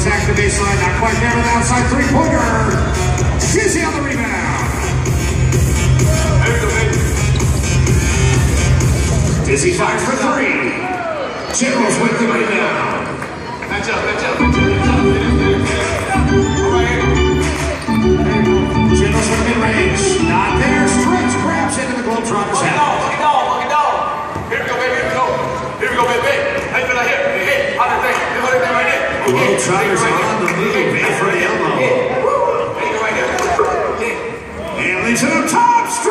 attack the baseline, not quite there with outside three-pointer. Dizzy on the rebound. Dizzy fires for three. Generals with the rebound. Match match up, match up, match up. Generals with mid-range. Not there. Stretch grabs into the Globetrotters' head. down, walk it down, walk it down. Here we go, baby, here we go. Here we go, baby. How you feel like here? Hey, hey, how the thing? Look at right are on the move. For the elbow. And leads it up top.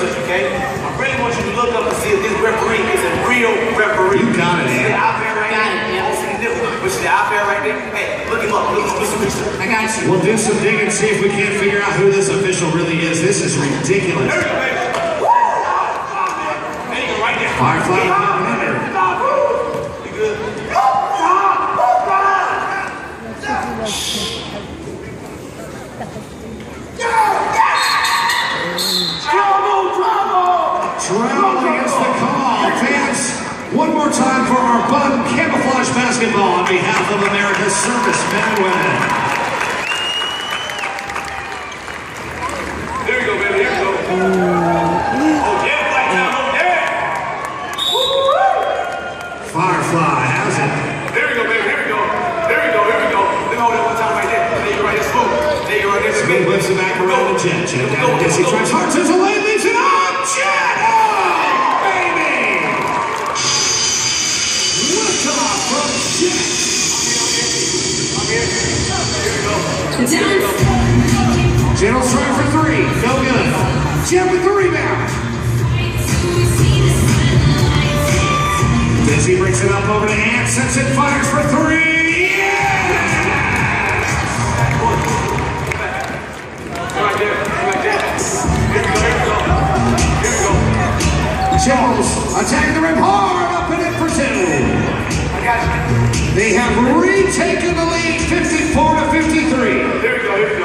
Research, okay? I really want you to look up and see if this referee is a real referee. You got it, See the Ed. right Got there? it. See the nipple? But see the iPad right there? Hey, look him up. Look, do some research. I got you. We'll do some digging, and see if we can't figure out who this official really is. This is ridiculous. There you go, baby. There you go, right there. Firefly coming under. You good? Against the call. Fans, one more time for our Bun Camouflage Basketball on behalf of America's servicemen and women. There you go, baby. Here we go. Oh, yeah, black. Oh, yeah. Firefly has it. There we go, baby. Here we go. There we go. Here we go. Me hold that one time right there. There you go, right there. Smooth. There you go, right there. Smooth whips it back around the jet. Jet down Dizzy. Tries hard to the lane. General's trying for three. No good. Jet with the rebound. Dizzy brings it up over to Ant. Sets it. Fires for three. Generals attacking the rim hard. Up and in for two. They have retaken the lead 54 to 53. Here we go. Here we go.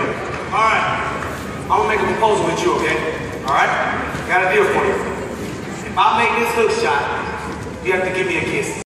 All right. I'm gonna make a proposal with you, okay? All right. Got a deal for you. If I make this hook shot, you have to give me a kiss.